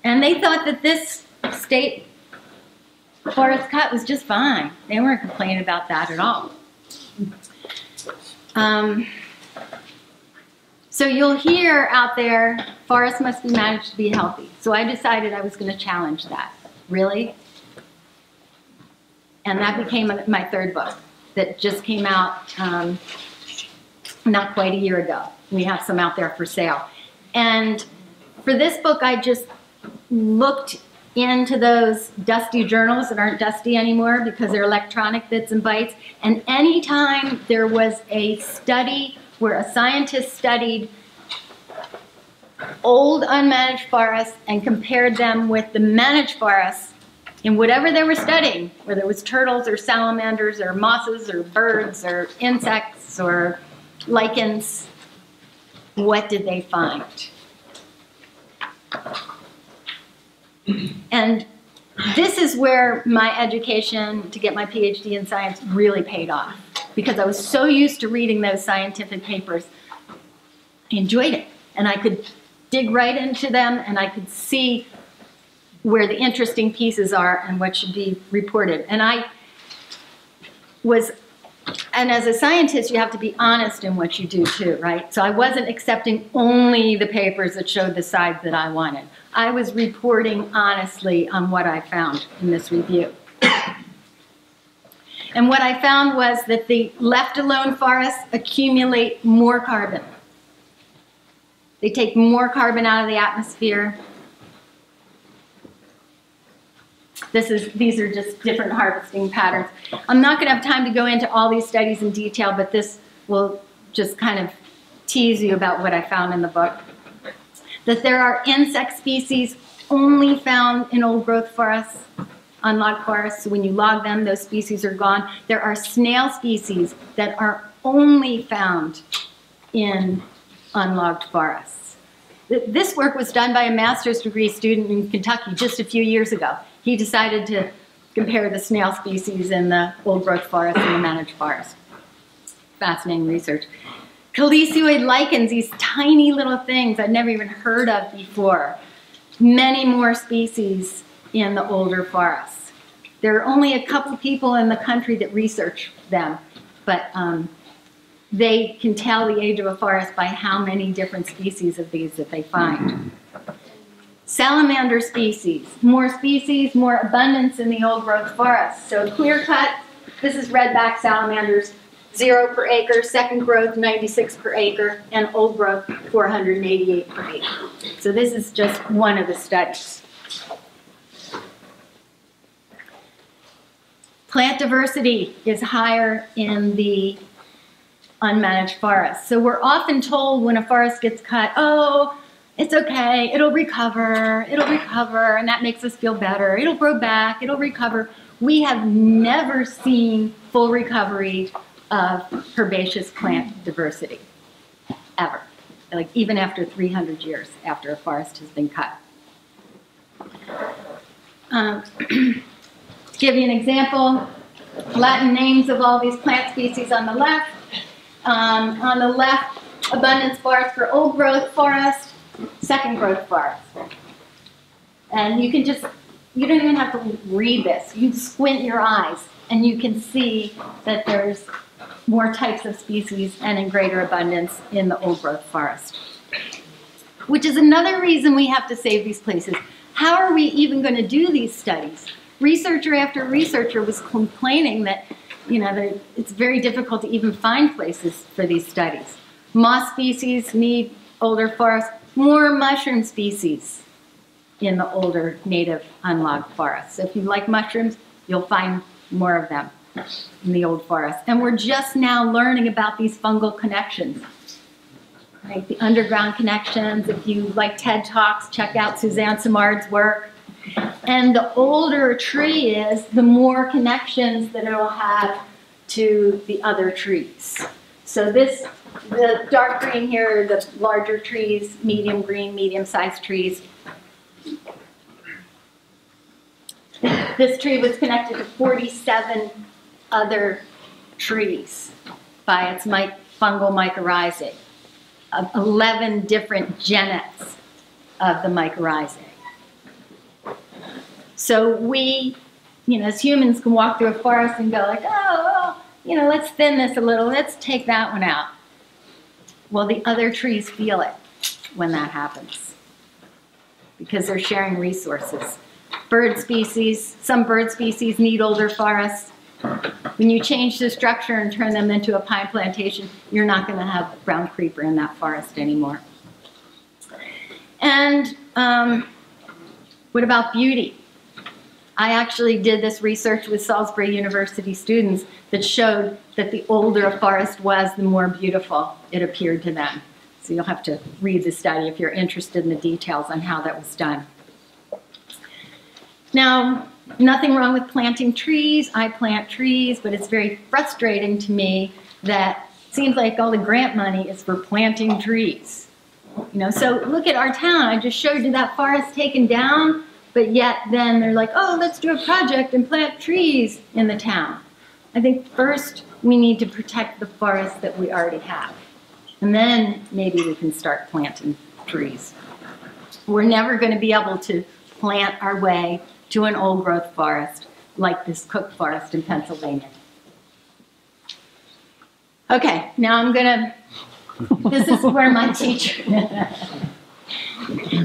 And they thought that this state forest cut was just fine. They weren't complaining about that at all. Um, so you'll hear out there, forests must be managed to be healthy. So I decided I was going to challenge that. Really? And that became my third book that just came out um, not quite a year ago. We have some out there for sale. And for this book, I just looked into those dusty journals that aren't dusty anymore because they're electronic bits and bytes. And anytime there was a study where a scientist studied old unmanaged forests and compared them with the managed forests in whatever they were studying, whether it was turtles or salamanders or mosses or birds or insects or lichens, what did they find? And this is where my education to get my PhD in science really paid off because I was so used to reading those scientific papers. I enjoyed it and I could dig right into them and I could see where the interesting pieces are and what should be reported. And I was, and as a scientist, you have to be honest in what you do too, right? So I wasn't accepting only the papers that showed the sides that I wanted. I was reporting honestly on what I found in this review. And what I found was that the left alone forests accumulate more carbon. They take more carbon out of the atmosphere. This is, these are just different harvesting patterns. I'm not going to have time to go into all these studies in detail, but this will just kind of tease you about what I found in the book. That there are insect species only found in old growth forests, unlogged forests. When you log them, those species are gone. There are snail species that are only found in unlogged forests. This work was done by a master's degree student in Kentucky just a few years ago. He decided to compare the snail species in the old growth forest and the managed forest. Fascinating research. Calicioid lichens, these tiny little things I'd never even heard of before. Many more species in the older forests. There are only a couple people in the country that research them, but um, they can tell the age of a forest by how many different species of these that they find. Salamander species, more species, more abundance in the old growth forest. So clear cut, this is redback salamanders, zero per acre, second growth 96 per acre, and old growth 488 per acre. So this is just one of the studies. Plant diversity is higher in the unmanaged forest. So we're often told when a forest gets cut, oh, it's okay, it'll recover, it'll recover, and that makes us feel better. It'll grow back, it'll recover. We have never seen full recovery of herbaceous plant diversity, ever. Like even after 300 years after a forest has been cut. Um, to give you an example, Latin names of all these plant species on the left. Um, on the left, abundance bars for old growth forest, second growth forest. And you can just, you don't even have to read this. You squint your eyes and you can see that there's more types of species and in greater abundance in the old growth forest. Which is another reason we have to save these places. How are we even going to do these studies? Researcher after researcher was complaining that, you know, that it's very difficult to even find places for these studies. Moss species need older forests, more mushroom species in the older native unlogged forests. So if you like mushrooms, you'll find more of them in the old forest. And we're just now learning about these fungal connections. Right, the underground connections. If you like TED Talks, check out Suzanne Simard's work. And the older a tree is, the more connections that it'll have to the other trees. So this, the dark green here are the larger trees, medium green, medium-sized trees. This tree was connected to 47 other trees by its my, fungal mycorrhizae, 11 different genets of the mycorrhizae. So we, you know, as humans can walk through a forest and go like, oh, well, you know, let's thin this a little, let's take that one out. Well, the other trees feel it when that happens because they're sharing resources. Bird species, some bird species need older forests. When you change the structure and turn them into a pine plantation, you're not going to have brown creeper in that forest anymore. And um, what about beauty? I actually did this research with Salisbury University students that showed that the older a forest was, the more beautiful it appeared to them. So you'll have to read the study if you're interested in the details on how that was done. Now, nothing wrong with planting trees. I plant trees, but it's very frustrating to me that it seems like all the grant money is for planting trees. You know, so look at our town. I just showed you that forest taken down, but yet then they're like, oh, let's do a project and plant trees in the town. I think first we need to protect the forest that we already have. And then maybe we can start planting trees. We're never going to be able to plant our way to an old growth forest like this Cook Forest in Pennsylvania. Okay, now I'm gonna, this is where my teacher,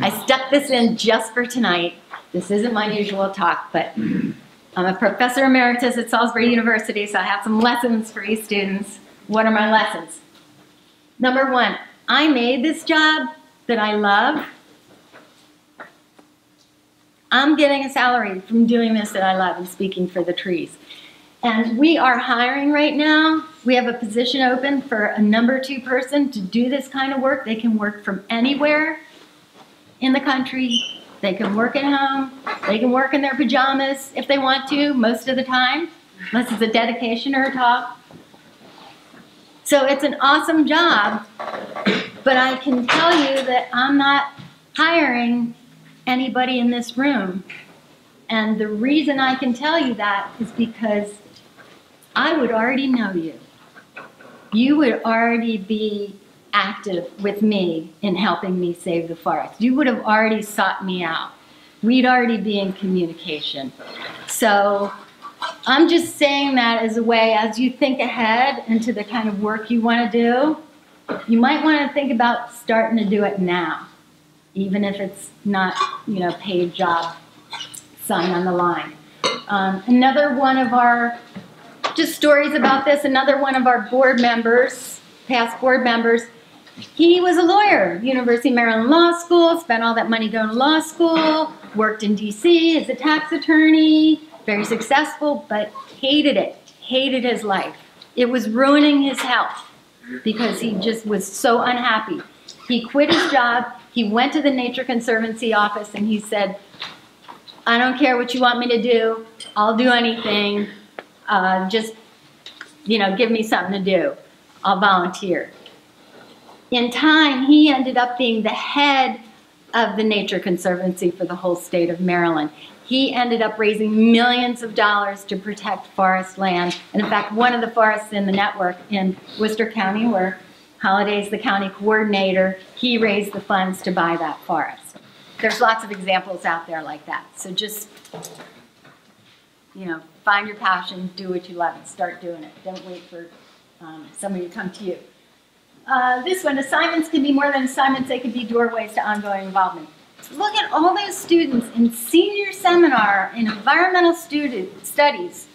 I stuck this in just for tonight. This isn't my usual talk, but I'm a professor emeritus at Salisbury University, so I have some lessons for you students. What are my lessons? Number one, I made this job that I love I'm getting a salary from doing this that I love and speaking for the trees. And we are hiring right now. We have a position open for a number two person to do this kind of work. They can work from anywhere in the country. They can work at home. They can work in their pajamas if they want to, most of the time, unless it's a dedication or a talk. So it's an awesome job, but I can tell you that I'm not hiring anybody in this room. And the reason I can tell you that is because I would already know you. You would already be active with me in helping me save the forest. You would have already sought me out. We'd already be in communication. So I'm just saying that as a way, as you think ahead into the kind of work you want to do, you might want to think about starting to do it now, even if it's not, you know, paid job sign on the line. Um, another one of our, just stories about this, another one of our board members, past board members, he was a lawyer, University of Maryland Law School, spent all that money going to law school, worked in DC as a tax attorney, very successful, but hated it, hated his life. It was ruining his health because he just was so unhappy. He quit his job, he went to the Nature Conservancy office and he said, I don't care what you want me to do, I'll do anything, uh, just, you know, give me something to do. I'll volunteer. In time, he ended up being the head of the Nature Conservancy for the whole state of Maryland. He ended up raising millions of dollars to protect forest land. And in fact, one of the forests in the network in Worcester County, where Holliday's the county coordinator, he raised the funds to buy that forest. There's lots of examples out there like that. So just, you know, find your passion, do what you love, and start doing it. Don't wait for um, somebody to come to you. Uh, this one, assignments can be more than assignments, they can be doorways to ongoing involvement. Look at all those students in senior seminar in environmental student studies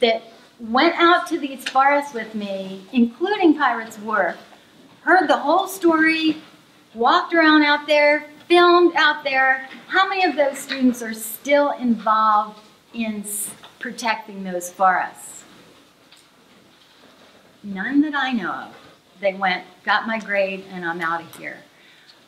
that went out to these forests with me, including Pirates Wharf, heard the whole story, walked around out there, filmed out there. How many of those students are still involved in protecting those forests? None that I know of they went, got my grade, and I'm out of here.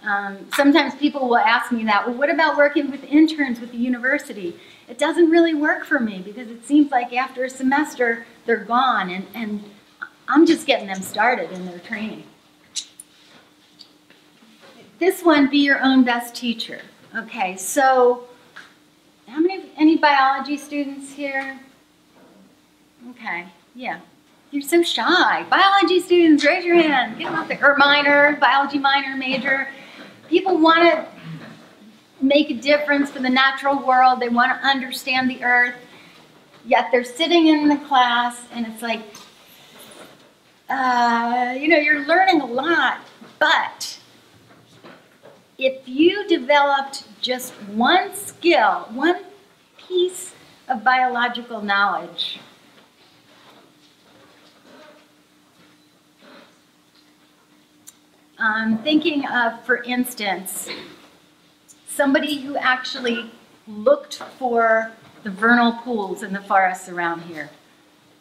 Um, sometimes people will ask me that, well, what about working with interns with the university? It doesn't really work for me because it seems like after a semester, they're gone, and, and I'm just getting them started in their training. This one, be your own best teacher. Okay, so how many, any biology students here? Okay, yeah, you're so shy. Biology students, raise your hand. Get them out there. Or minor, biology minor, major. People want to make a difference for the natural world. They want to understand the earth. Yet they're sitting in the class and it's like, uh, you know, you're learning a lot, but if you developed just one skill, one piece of biological knowledge, I'm thinking of, for instance, somebody who actually looked for the vernal pools in the forests around here.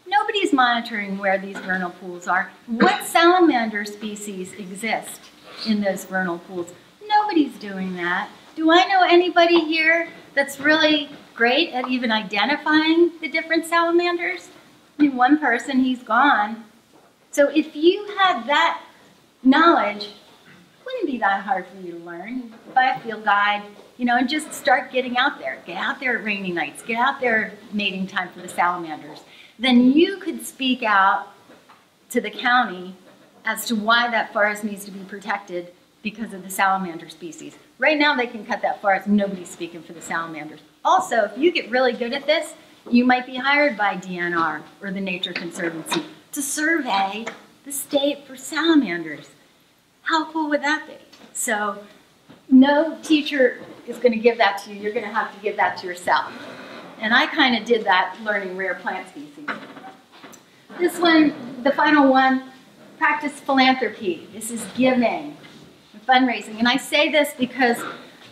Nobody's monitoring where these vernal pools are. What salamander species exist in those vernal pools? Nobody's doing that. Do I know anybody here that's really great at even identifying the different salamanders? I mean, one person, he's gone. So if you had that knowledge wouldn't be that hard for you to learn. Buy a field guide, you know, and just start getting out there. Get out there at rainy nights. Get out there mating time for the salamanders. Then you could speak out to the county as to why that forest needs to be protected because of the salamander species. Right now they can cut that forest, nobody's speaking for the salamanders. Also, if you get really good at this, you might be hired by DNR or the Nature Conservancy to survey the state for salamanders. How cool would that be? So no teacher is going to give that to you. You're going to have to give that to yourself. And I kind of did that learning rare plant species. This one, the final one, practice philanthropy. This is giving, fundraising. And I say this because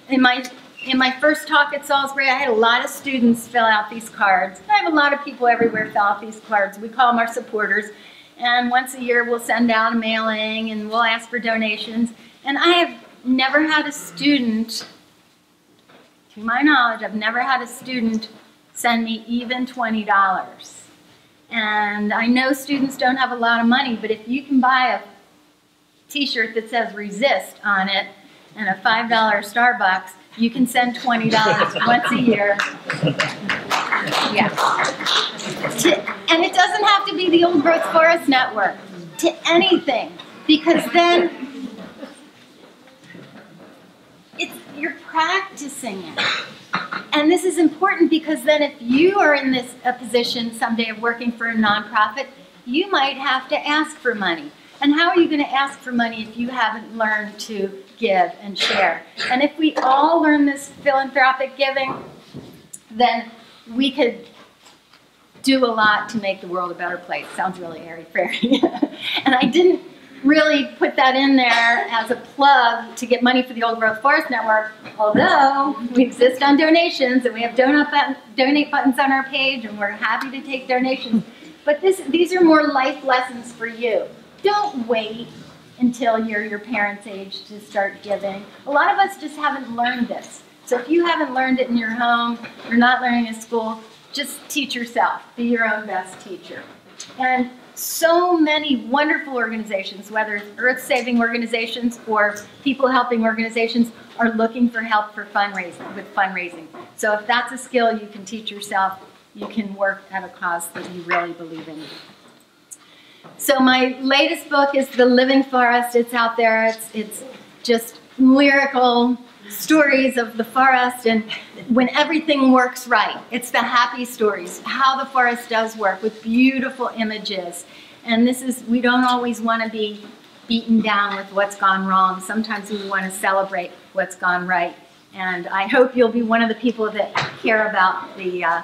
in my in my first talk at Salisbury, I had a lot of students fill out these cards. I have a lot of people everywhere fill out these cards. We call them our supporters. And once a year, we'll send out a mailing and we'll ask for donations. And I have never had a student, to my knowledge, I've never had a student send me even $20. And I know students don't have a lot of money, but if you can buy a t-shirt that says resist on it and a $5 Starbucks, you can send $20 once a year. Yeah. To, and it doesn't have to be the Old Growth Forest Network, to anything, because then it's, you're practicing it. And this is important because then if you are in this a position someday of working for a nonprofit, you might have to ask for money. And how are you going to ask for money if you haven't learned to give and share? And if we all learn this philanthropic giving, then we could do a lot to make the world a better place. Sounds really airy-fairy. and I didn't really put that in there as a plug to get money for the Old Growth Forest Network, although we exist on donations and we have donate, button, donate buttons on our page and we're happy to take donations. But this, these are more life lessons for you. Don't wait until you're your parents' age to start giving. A lot of us just haven't learned this. So if you haven't learned it in your home, you're not learning in school, just teach yourself. Be your own best teacher. And so many wonderful organizations, whether it's earth-saving organizations or people-helping organizations, are looking for help for fundraising, with fundraising. So if that's a skill you can teach yourself, you can work at a cause that you really believe in. So my latest book is The Living Forest. It's out there. It's, it's just lyrical stories of the forest and when everything works right. It's the happy stories, how the forest does work with beautiful images. And this is, we don't always want to be beaten down with what's gone wrong. Sometimes we want to celebrate what's gone right. And I hope you'll be one of the people that care about the uh,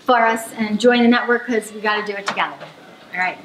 forest and join the network because we got to do it together. All right.